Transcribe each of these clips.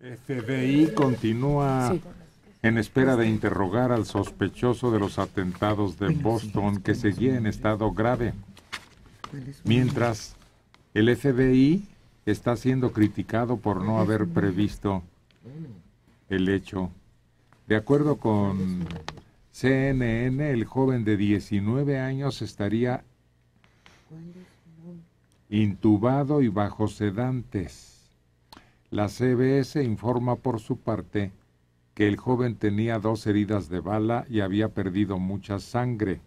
FBI continúa en espera de interrogar al sospechoso de los atentados de Boston que seguía en estado grave. Mientras el FBI está siendo criticado por no haber previsto el hecho. De acuerdo con CNN, el joven de 19 años estaría intubado y bajo sedantes. La CBS informa por su parte que el joven tenía dos heridas de bala y había perdido mucha sangre.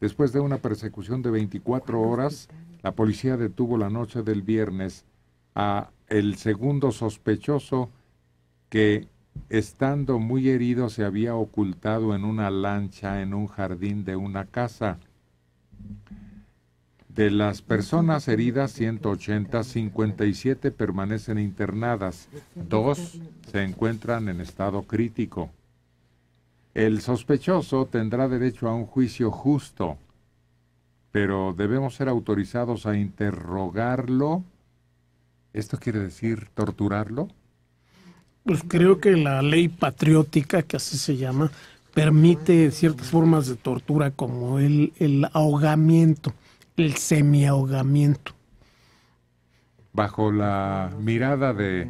Después de una persecución de 24 horas, la policía detuvo la noche del viernes a el segundo sospechoso que, estando muy herido, se había ocultado en una lancha en un jardín de una casa. De las personas heridas, 180, 57 permanecen internadas, dos se encuentran en estado crítico. El sospechoso tendrá derecho a un juicio justo, pero debemos ser autorizados a interrogarlo. ¿Esto quiere decir torturarlo? Pues creo que la ley patriótica, que así se llama, permite ciertas formas de tortura como el, el ahogamiento el semiahogamiento. ¿Bajo la mirada de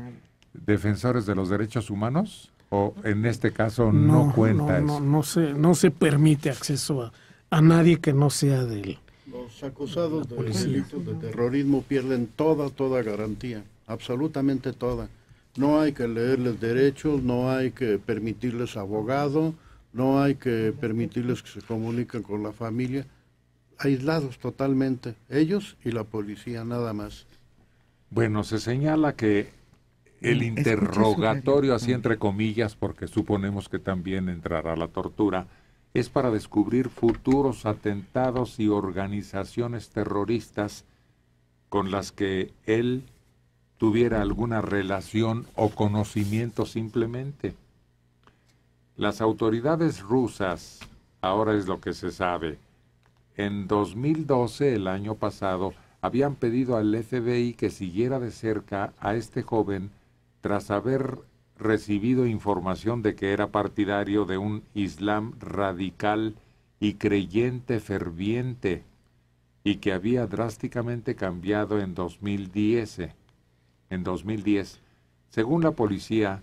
defensores de los derechos humanos? ¿O en este caso no, cuenta no, eso? No, se, no se permite acceso a, nadie que no sea de él. Los acusados de delitos de terrorismo pierden toda, toda garantía, absolutamente toda. No hay que leerles derechos, no hay que permitirles abogado, no hay que permitirles que se comuniquen con la familia aislados totalmente, ellos y la policía nada más. Bueno, se señala que el interrogatorio, así entre comillas, porque suponemos que también entrará la tortura, es para descubrir futuros atentados y organizaciones terroristas con las que él tuviera alguna relación o conocimiento simplemente. Las autoridades rusas, ahora es lo que se sabe, en 2012, el año pasado, habían pedido al FBI que siguiera de cerca a este joven tras haber recibido información de que era partidario de un Islam radical y creyente ferviente y que había drásticamente cambiado en 2010. En 2010, según la policía,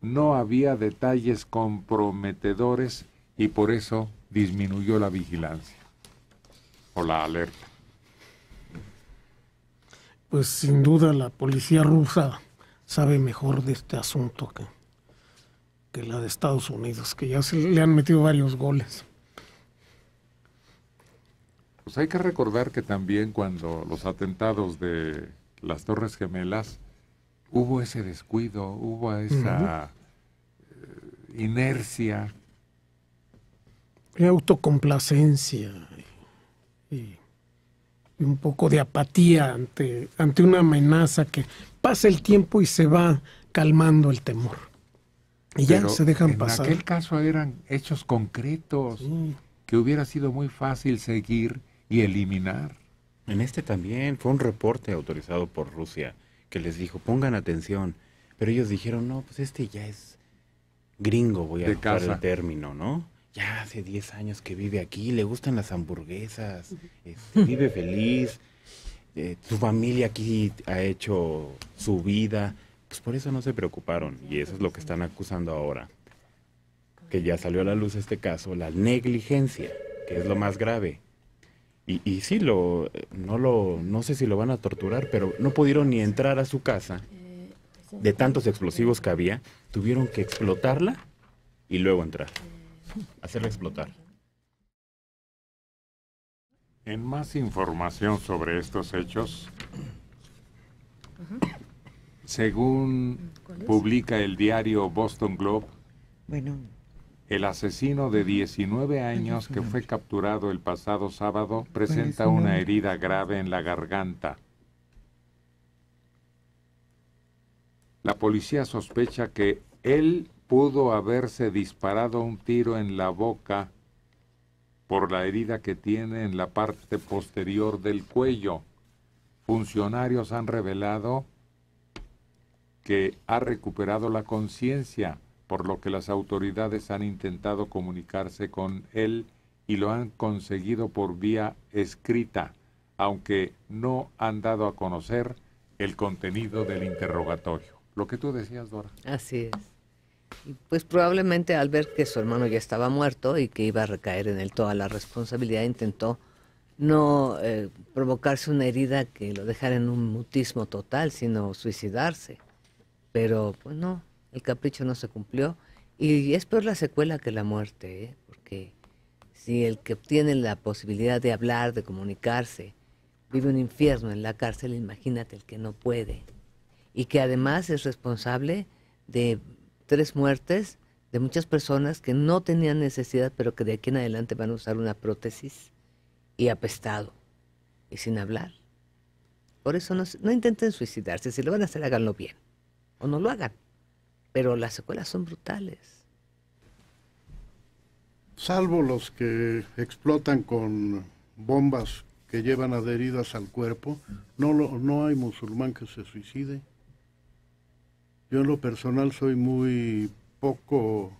no había detalles comprometedores y por eso disminuyó la vigilancia o la alerta. Pues sin duda la policía rusa sabe mejor de este asunto que, que la de Estados Unidos, que ya se le han metido varios goles. Pues hay que recordar que también cuando los atentados de las Torres Gemelas hubo ese descuido, hubo esa eh, inercia autocomplacencia y, un poco de apatía ante, ante una amenaza que pasa el tiempo y se va calmando el temor. Y ya se dejan pasar. En aquel caso eran hechos concretos que hubiera sido muy fácil seguir y eliminar. En este también fue un reporte autorizado por Rusia que les dijo pongan atención, pero ellos dijeron no, pues este ya es gringo, voy a usar el término, ¿no? Ya hace 10 años que vive aquí, le gustan las hamburguesas, este, vive feliz, eh, su familia aquí ha hecho su vida, pues por eso no se preocuparon y eso es lo que están acusando ahora. Que ya salió a la luz este caso, la negligencia, que es lo más grave. Y, y sí, lo, no, lo, no sé si lo van a torturar, pero no pudieron ni entrar a su casa de tantos explosivos que había, tuvieron que explotarla y luego entrar hacerla explotar. En más información sobre estos hechos, según publica el diario Boston Globe, el asesino de 19 años que fue capturado el pasado sábado presenta una herida grave en la garganta. La policía sospecha que él pudo haberse disparado un tiro en la boca por la herida que tiene en la parte posterior del cuello. Funcionarios han revelado que ha recuperado la conciencia, por lo que las autoridades han intentado comunicarse con él y lo han conseguido por vía escrita, aunque no han dado a conocer el contenido del interrogatorio. Lo que tú decías, Dora. Así es. Pues probablemente al ver que su hermano ya estaba muerto y que iba a recaer en él toda la responsabilidad, intentó no eh, provocarse una herida que lo dejara en un mutismo total, sino suicidarse. Pero pues no, el capricho no se cumplió. Y es peor la secuela que la muerte, ¿eh? porque si el que obtiene la posibilidad de hablar, de comunicarse, vive un infierno en la cárcel, imagínate el que no puede. Y que además es responsable de tres muertes de muchas personas que no tenían necesidad, pero que de aquí en adelante van a usar una prótesis y apestado y sin hablar. Por eso no, no intenten suicidarse, si lo van a hacer háganlo bien o no lo hagan, pero las secuelas son brutales. Salvo los que explotan con bombas que llevan adheridas al cuerpo, no, lo, no hay musulmán que se suicide. Yo en lo personal soy muy poco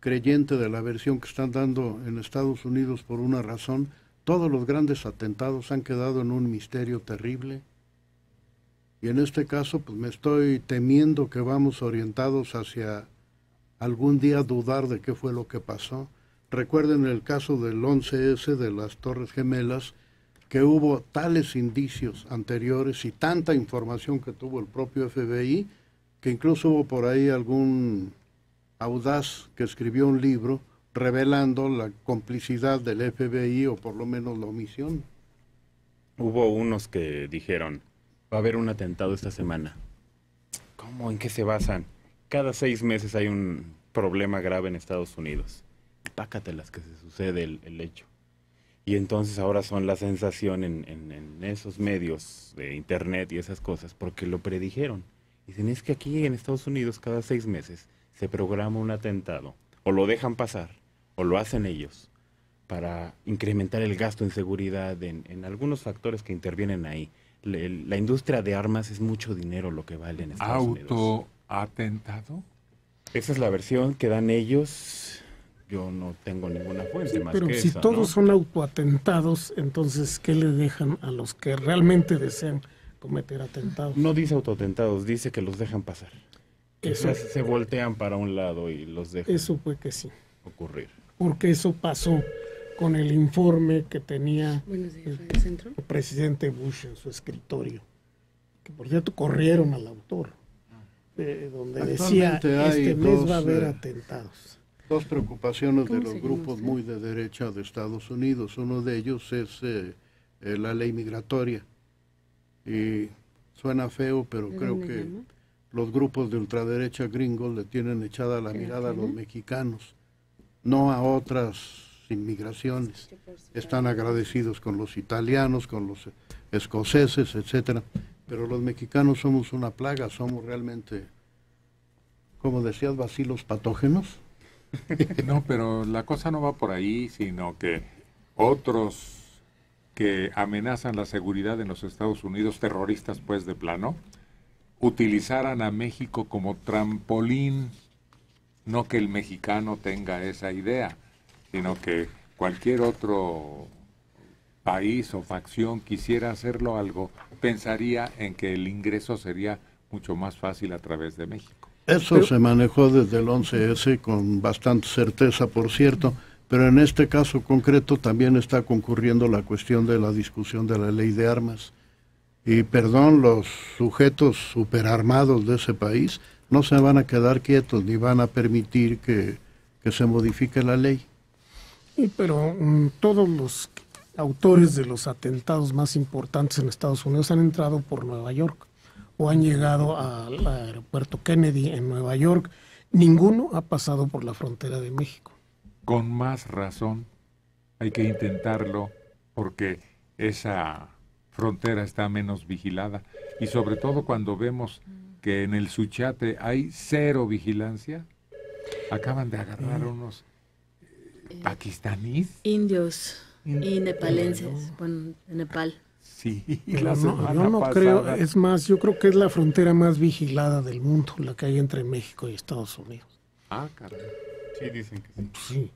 creyente de la versión que están dando en Estados Unidos por una razón. Todos los grandes atentados han quedado en un misterio terrible. Y en este caso, pues me estoy temiendo que vamos orientados hacia algún día dudar de qué fue lo que pasó. Recuerden el caso del 11S de las Torres Gemelas, que hubo tales indicios anteriores y tanta información que tuvo el propio FBI que incluso hubo por ahí algún audaz que escribió un libro revelando la complicidad del FBI o por lo menos la omisión. Hubo unos que dijeron, va a haber un atentado esta semana. ¿Cómo? ¿En qué se basan? Cada seis meses hay un problema grave en Estados Unidos. Pácatelas que se sucede el, hecho. Y entonces ahora son la sensación en, en esos medios de internet y esas cosas porque lo predijeron. Dicen, es que aquí en Estados Unidos cada seis meses se programa un atentado, o lo dejan pasar, o lo hacen ellos, para incrementar el gasto en seguridad, en, algunos factores que intervienen ahí. la industria de armas es mucho dinero lo que vale en Estados Unidos. ¿Auto-atentado? Esa es la versión que dan ellos. Yo no tengo ninguna fuente más pero si todos son autoatentados, entonces, ¿qué le dejan a los que realmente desean cometer atentados. No dice autoatentados, dice que los dejan pasar. Eso, se voltean para un lado y los dejan. Eso fue que sí. Ocurrir. Porque eso pasó con el informe que tenía el, presidente Bush en su escritorio. Que por cierto corrieron al autor, donde decía este mes va a haber eh, atentados. Dos preocupaciones de los grupos muy de derecha de Estados Unidos. Uno de ellos es eh, eh, la ley migratoria y suena feo, pero creo que los grupos de ultraderecha gringos le tienen echada la mirada a los mexicanos, no a otras inmigraciones. Están agradecidos con los italianos, con los escoceses, etcétera, pero los mexicanos somos una plaga, somos realmente, como decías, vacilos patógenos. No, pero la cosa no va por ahí, sino que otros que amenazan la seguridad en los Estados Unidos, terroristas pues de plano, utilizaran a México como trampolín, no que el mexicano tenga esa idea, sino que cualquier otro país o facción quisiera hacerlo algo, pensaría en que el ingreso sería mucho más fácil a través de México. Eso se manejó desde el 11S con bastante certeza, por cierto. Pero en este caso concreto también está concurriendo la cuestión de la discusión de la ley de armas. Y perdón, los sujetos superarmados de ese país no se van a quedar quietos ni van a permitir que, se modifique la ley. Sí, pero mm, todos los autores de los atentados más importantes en Estados Unidos han entrado por Nueva York o han llegado al aeropuerto Kennedy en Nueva York. Ninguno ha pasado por la frontera de México con más razón hay que intentarlo porque esa frontera está menos vigilada y sobre todo cuando vemos que en el Suchate hay cero vigilancia. Acaban de agarrar unos eh, pakistaníes. Indios y nepalenses, bueno, de Nepal. Sí, la no, yo no creo, es más, yo creo que es la frontera más vigilada del mundo, la que hay entre México y Estados Unidos. Ah, caray. Sí, dicen que sí. Sí.